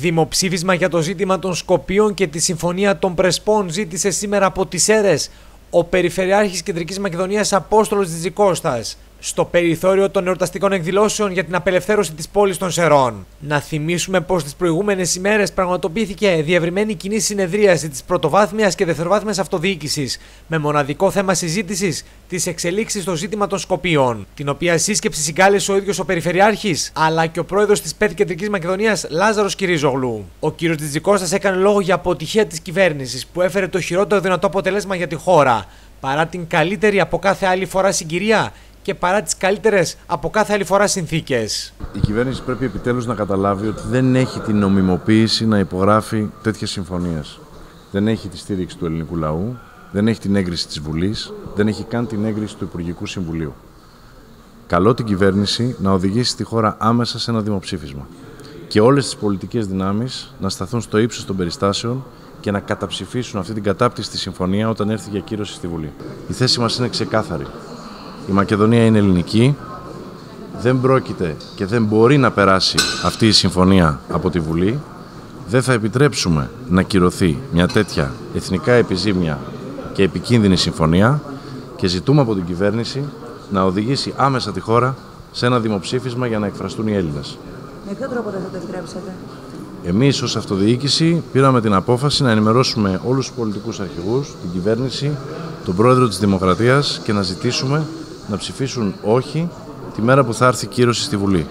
Δημοψήφισμα για το ζήτημα των Σκοπίων και τη Συμφωνία των Πρεσπών ζήτησε σήμερα από τις ΣΕΡΕΣ ο Περιφερειάρχης Κεντρικής Μακεδονίας Απόστολος Τζιτζικώστας στο περιθώριο των εορταστικών εκδηλώσεων για την απελευθέρωση της πόλης των Σερών. Να θυμίσουμε πως τις προηγούμενες ημέρες πραγματοποιήθηκε διευρυμένη κοινή συνεδρίαση της πρωτοβάθμιας και δευτεροβάθμιας αυτοδιοίκησης με μοναδικό θέμα συζήτησης της εξελίξη στο ζήτημα των Σκοπίων, την οποία σύσκεψη συγκάλεσε ο ίδιος ο Περιφερειάρχης αλλά και ο πρόεδρος της ΠΕΤ Κεντρικής Μακεδονίας Λάζαρος Κυρίζογλου. Ο κ. Τζιτζικώστα έκανε λόγο για αποτυχία της κυβέρνησης που έφερε το χειρότερο δυνατό αποτέλεσμα για τη χώρα παρά την καλύτερη από κάθε άλλη φορά συγκυρία και παρά τις καλύτερες από κάθε άλλη φορά συνθήκες. Η κυβέρνηση πρέπει επιτέλους να καταλάβει ότι δεν έχει την νομιμοποίηση να υπογράφει τέτοιες συμφωνίες. Δεν έχει τη στήριξη του ελληνικού λαού, δεν έχει την έγκριση της Βουλής, δεν έχει καν την έγκριση του Υπουργικού Συμβουλίου. Καλό την κυβέρνηση να οδηγήσει τη χώρα άμεσα σε ένα δημοψήφισμα και όλες τις πολιτικές δυνάμεις να σταθούν στο ύψος των περιστάσεων και να καταψηφίσουν αυτή την κατάπτυστη συμφωνία όταν έρθει για κύρωση στη Βουλή. Η θέση μας είναι ξεκάθαρη. Η Μακεδονία είναι ελληνική. Δεν πρόκειται και δεν μπορεί να περάσει αυτή η συμφωνία από τη Βουλή. Δεν θα επιτρέψουμε να κυρωθεί μια τέτοια εθνικά επιζήμια και επικίνδυνη συμφωνία και ζητούμε από την κυβέρνηση να οδηγήσει άμεσα τη χώρα σε ένα δημοψήφισμα για να εκφραστούν οι Έλληνες. Με ποιο τρόπο δεν θα το επιτρέψετε; Εμείς ως αυτοδιοίκηση πήραμε την απόφαση να ενημερώσουμε όλους τους πολιτικούς αρχηγούς, την κυβέρνηση, τον πρόεδρο της Δημοκρατίας και να ζητήσουμε να ψηφίσουν όχι τη μέρα που θα έρθει κύρωση στη Βουλή.